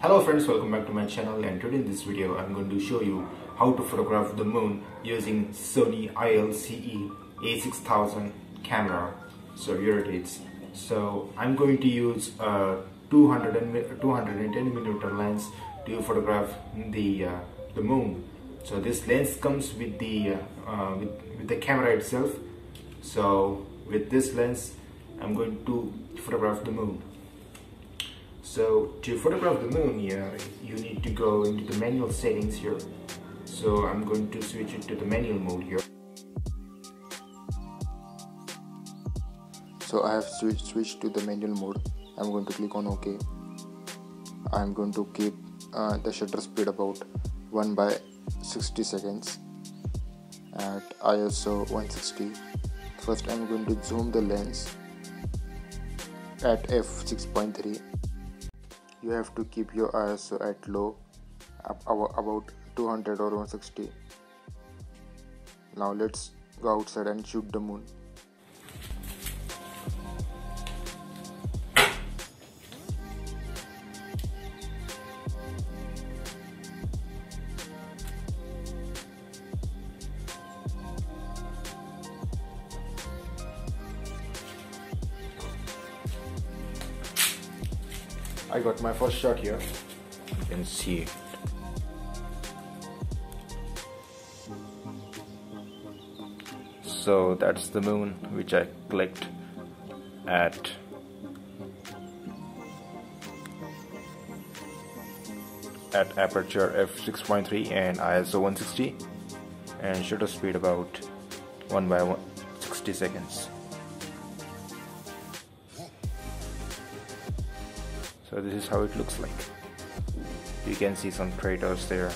Hello friends, welcome back to my channel and today in this video I'm going to show you how to photograph the moon using Sony ILCE a6000 camera. So here it is. So I'm going to use a 200 and 210 millimeter lens to photograph the uh, the moon. So this lens comes with the uh, uh, with, with the camera itself. So with this lens I'm going to photograph the moon. So to photograph the moon here, you need to go into the manual settings here. So I'm going to switch it to the manual mode here. So I have switched, switched to the manual mode. I'm going to click on OK. I'm going to keep uh, the shutter speed about 1 by 60 seconds at ISO 160. First I'm going to zoom the lens at f6.3 you have to keep your ISO at low about 200 or 160 now let's go outside and shoot the moon I got my first shot here. You can see it. So that's the moon which I clicked at at aperture f6.3 and ISO 160 and shutter speed about 1 by 60 seconds. So this is how it looks like. You can see some craters there